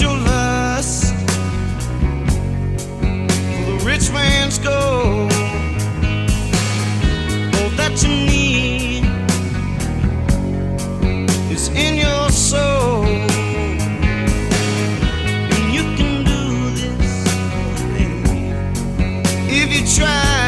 your lust for the rich man's gold. All that you need is in your soul. And you can do this, baby, if you try.